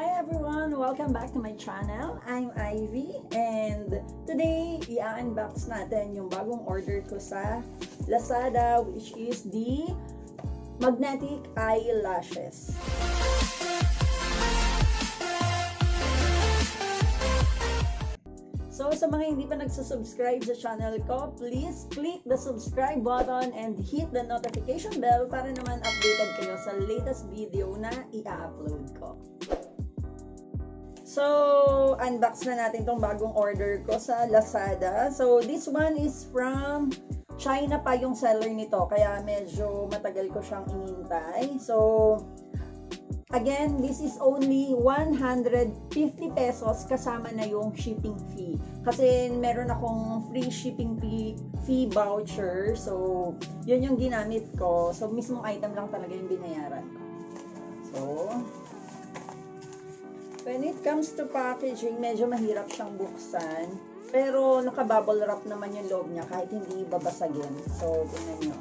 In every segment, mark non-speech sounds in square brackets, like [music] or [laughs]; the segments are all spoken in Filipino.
Hi everyone! Welcome back to my channel. I'm Ivy and today i-unbox natin yung bagong order ko sa Lazada which is the magnetic eyelashes. So sa mga hindi pa nagsusubscribe sa channel ko, please click the subscribe button and hit the notification bell para naman updated kayo sa latest video na i-upload ko. So, unbox na natin tong bagong order ko sa Lazada. So, this one is from China pa yung seller nito, kaya medyo matagal ko siyang inintay. So, Again, this is only 150 pesos kasama na yung shipping fee. Kasi meron akong free shipping fee, fee voucher. So, yun yung ginamit ko. So, mismong item lang talaga yung binayaran ko. So, when it comes to packaging, medyo mahirap siyang buksan. Pero naka-bubble wrap naman yung loob niya kahit hindi babasagin. So, tingnan nyo.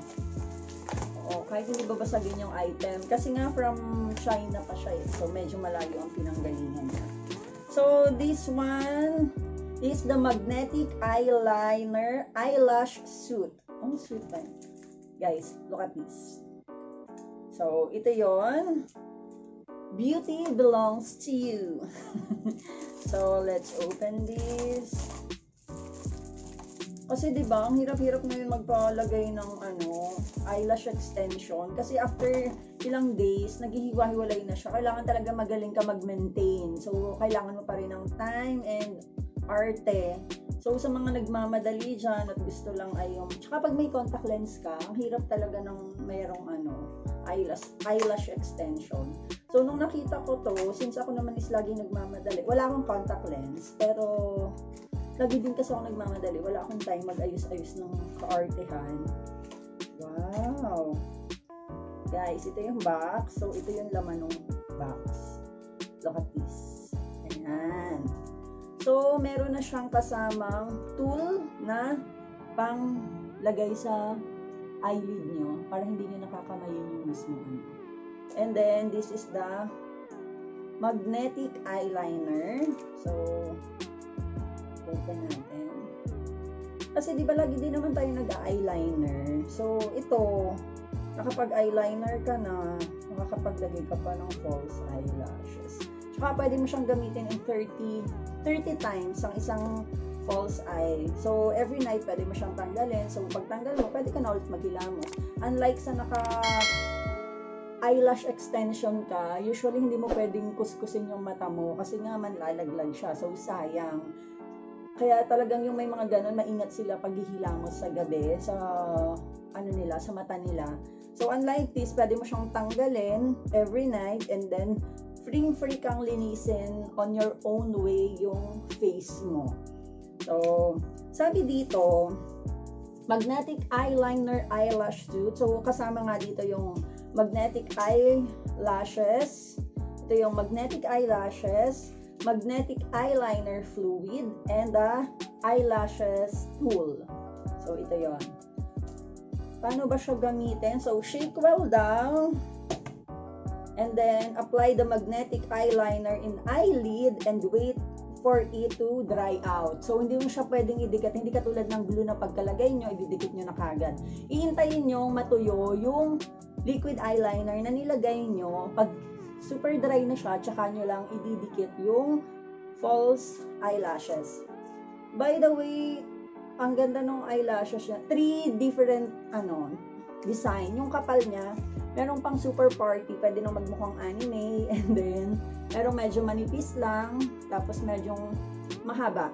O, kahit hindi babasagin yung item. Kasi nga from China pa siya eh. So, medyo malayo ang pinanggalingan niya. So, this one is the magnetic eyeliner eyelash suit. Oh, suit ba? Guys, look at this. So, ito yon Beauty belongs to you. [laughs] so, let's open this. Kasi 'di ba, ang hirap-hirap ngayon magpalagay ng ano, eyelash extension kasi after ilang days, naghihiwa-hiwalay na siya. Kailangan talaga magaling ka mag-maintain. So, kailangan mo pa rin ng time and arte. So, sa mga nagmamadali dyan at gusto lang ay yung, tsaka pag may contact lens ka, ang hirap talaga ng mayroong ano, eyelash, eyelash extension. So, nung nakita ko to, since ako naman is laging nagmamadali, wala akong contact lens, pero lagi din kasi ako nagmamadali. Wala akong time mag-ayos-ayos ng kaartehan. Wow! Guys, ito yung box. So, ito yung laman ng box. Look at this. Ayan. So, meron na siyang kasamang tool na pang lagay sa eyelid nyo para hindi nyo nakakamayin yung mismo ano. And then, this is the magnetic eyeliner. So, open natin. Kasi di ba lagi din naman tayo nag-eyeliner. So, ito, nakapag-eyeliner ka na, makakapaglagay ka pa ng false eyelashes. Tsaka pwede mo siyang gamitin in 30, 30 times ang isang false eye. So, every night pwede mo siyang tanggalin. So, pag tanggal mo, pwede ka na ulit maghilamos. Unlike sa naka eyelash extension ka, usually hindi mo pwedeng kuskusin yung mata mo kasi nga man lalaglag siya. So, sayang. Kaya talagang yung may mga ganun, maingat sila pag mo sa gabi, sa ano nila, sa mata nila. So, unlike this, pwede mo siyang tanggalin every night and then free-free kang linisin on your own way yung face mo. So, sabi dito, magnetic eyeliner eyelash suit. So, kasama nga dito yung magnetic eyelashes. Ito yung magnetic eyelashes, magnetic eyeliner fluid, and the eyelashes tool. So, ito yon. Paano ba siya gamitin? So, shake well down. And then, apply the magnetic eyeliner in eyelid and wait for it to dry out. So, hindi mo siya pwedeng idikit. Hindi katulad ng glue na pagkalagay nyo, ididikit nyo na kagad. Iintayin nyo matuyo yung liquid eyeliner na nilagay nyo. Pag super dry na siya, tsaka nyo lang ididikit yung false eyelashes. By the way, ang ganda ng eyelashes niya. Three different, ano, design. Yung kapal niya, meron pang super party, pwede nang magmukhang anime, [laughs] and then, meron medyo manipis lang, tapos medyo mahaba.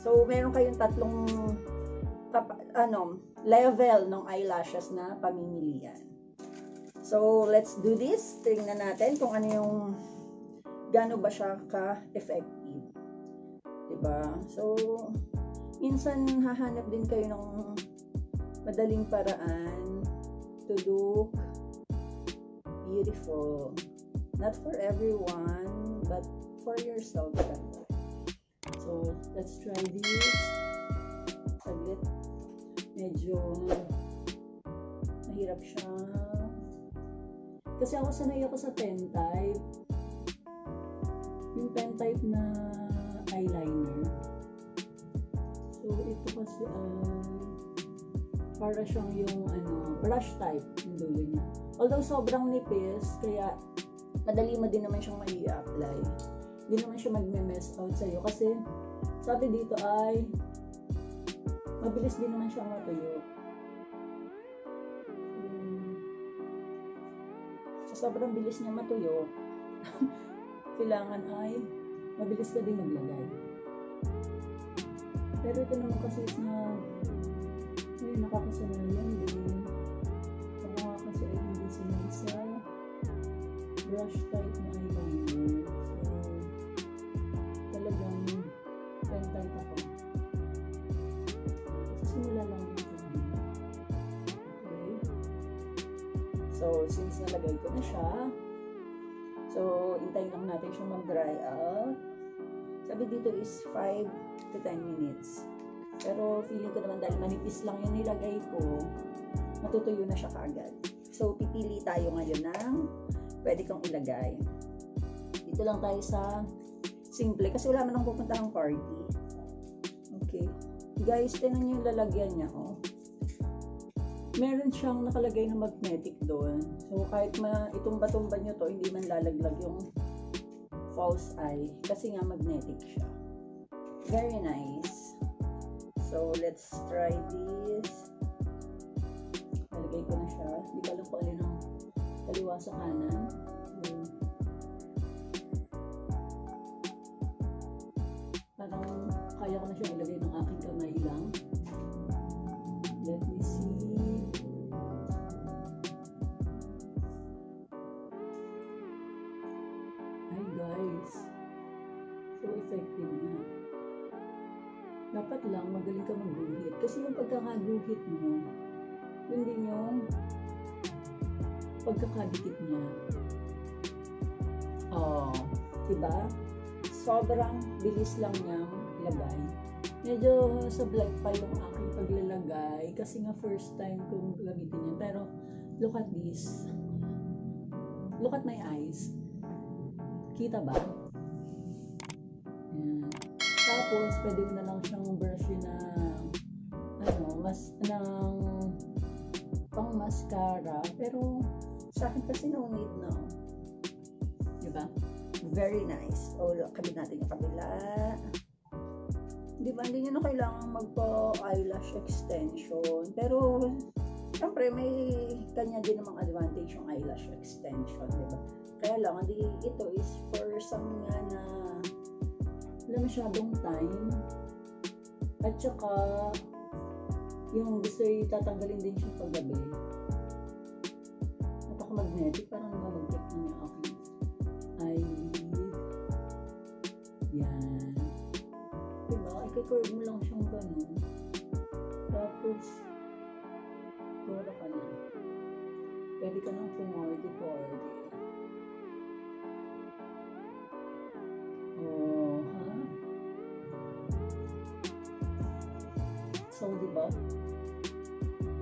So, meron kayong tatlong kap, ano, level ng eyelashes na pamimilian. So, let's do this. Tingnan natin kung ano yung gaano ba siya ka-effective. Diba? So, minsan hahanap din kayo ng madaling paraan to look beautiful. Not for everyone, but for yourself. So, let's try this. Saglit. Medyo mahirap siya. Kasi ako sanay ako sa pen type. Yung pen type na eyeliner. So, ito kasi ay uh, para siyang yung ano, brush type yung dulo niya. Although sobrang nipis, kaya madali mo din naman siyang mai apply Hindi naman siya magme-mess out sa'yo kasi sabi dito ay mabilis din naman siyang matuyo. Hmm. So, sobrang bilis niya matuyo, [laughs] kailangan ay mabilis ka din maglagay. Pero ito naman kasi is na ay nakakasanayan din. Ako nga kasi ay hindi sinay sa brush type na eyeliner. So, talagang pen type ako. Simula lang ako. Okay. So, since nalagay ko na siya, so, intayin lang natin siyang mag-dry out. Sabi dito is 5 to 10 minutes. Pero feeling ko naman dahil manipis lang yung nilagay ko, matutuyo na siya kaagad. So, pipili tayo ngayon ng pwede kong ilagay. Dito lang tayo sa simple kasi wala man akong pupuntahang party. Okay. Guys, tinan niyo yung lalagyan niya, oh. Meron siyang nakalagay na magnetic doon. So, kahit ma itumba-tumba nyo to, hindi man lalaglag yung false eye kasi nga magnetic siya. Very nice. So, let's try this. Nalagay ko na siya. Hindi ko alam kung alin ang kaliwa sa kanan. Hmm. Parang kaya ko na siya ilagay ng aking ka magguhit. Kasi yung pagkakaguhit mo, yun din yung pagkakadikit niya. Oh, diba? Sobrang bilis lang niyang ilagay. Medyo sablay pa yung aking paglalagay kasi nga first time kong gamitin yan. Pero look at this. Look at my eyes. Kita ba? Yan. Tapos, pwede mo na lang siyang brush na ano, mas, ng pang mascara. Pero, sa akin kasi no need na. Diba? Very nice. O, kabit natin yung kabila. Di ba, hindi nyo na kailangan magpa-eyelash extension. Pero, syempre, may kanya din namang advantage yung eyelash extension, di ba? Kaya lang, hindi, ito is for some nga na wala masyadong time. At saka, yung gusto yung tatanggalin din siya paggabi. At ako magnetic, parang nababagtik na yung aking eyelid. Yan. Diba? Ika-curve mo lang siyang ganun. Tapos, gora ka na. Pwede ka nang pumordi-pordi. So, di ba?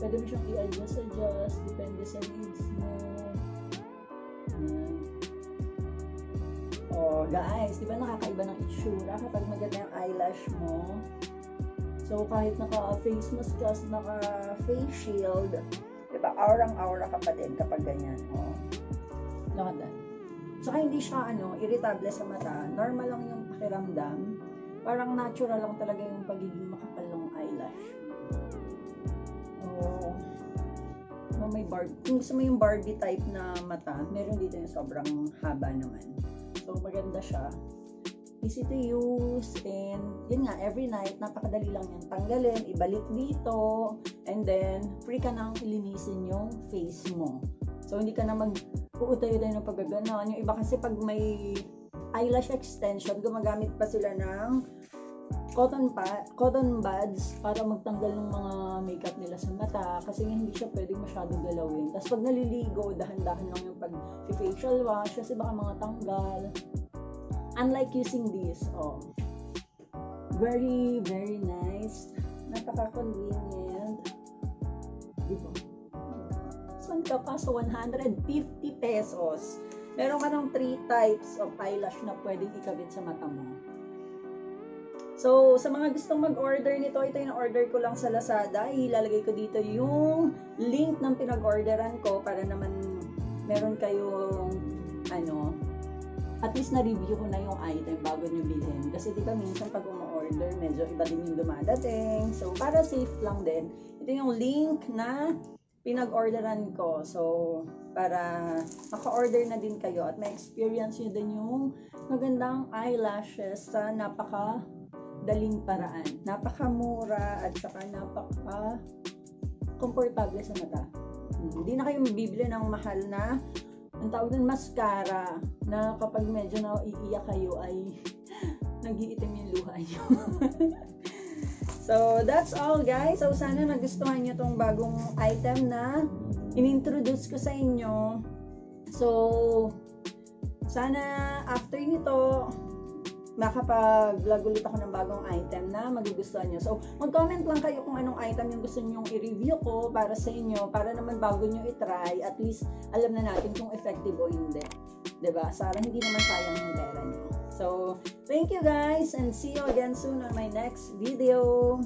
Pwede mo siyang i-adjust, adjust, depende sa needs mo. Yan. Oh, guys, di ba nakakaiba ng itsura kapag maganda yung eyelash mo? So, kahit naka-face mask ka, naka-face shield, di ba, aurang-aura ka pa din kapag ganyan. Oh. Look at that. Saka hindi siya ano, irritable sa mata. Normal lang yung pakiramdam. Parang natural lang talaga yung pagiging makapal eyelash. Oh. oh may Barbie. Kung gusto mo yung Barbie type na mata, meron dito yung sobrang haba naman. So maganda siya. Easy to use and yun nga, every night, napakadali lang yan tanggalin, ibalik dito, and then free ka nang linisin yung face mo. So hindi ka na mag uutayo tayo ng paggaganon. Yung iba kasi pag may eyelash extension, gumagamit pa sila ng cotton pa, cotton buds para magtanggal ng mga makeup nila sa mata kasi hindi siya pwedeng masyadong galawin. Tapos pag naliligo, dahan-dahan lang yung pag facial wash kasi baka mga tanggal. Unlike using this, oh. Very, very nice. Napaka-convenient. Diba? Saan ka pa sa 150 pesos? Meron ka ng 3 types of eyelash na pwedeng ikabit sa mata mo. So, sa mga gustong mag-order nito, ito yung order ko lang sa Lazada. Ilalagay ko dito yung link ng pinag-orderan ko para naman meron kayong ano, at least na-review ko na yung item bago nyo bilhin. Kasi di ba minsan pag umu-order, medyo iba din yung dumadating. So, para safe lang din. Ito yung link na pinag-orderan ko. So, para maka-order na din kayo at ma-experience nyo din yung magandang eyelashes sa napaka daling paraan. Napakamura at saka napaka komportable sa mata. Hindi na kayo mabibili ng mahal na ang tawag ng mascara na kapag medyo naiiyak kayo ay [laughs] nag-iitim yung luha nyo. [laughs] so, that's all guys. So, sana nagustuhan nyo tong bagong item na inintroduce ko sa inyo. So, sana after nito, ulit ako ng bagong item na magugustuhan nyo. So, mag-comment lang kayo kung anong item yung gusto nyong i-review ko para sa inyo, para naman bago nyo i-try, at least alam na natin kung effective o hindi. ba diba? Para hindi naman sayang yung pera nyo. So, thank you guys and see you again soon on my next video.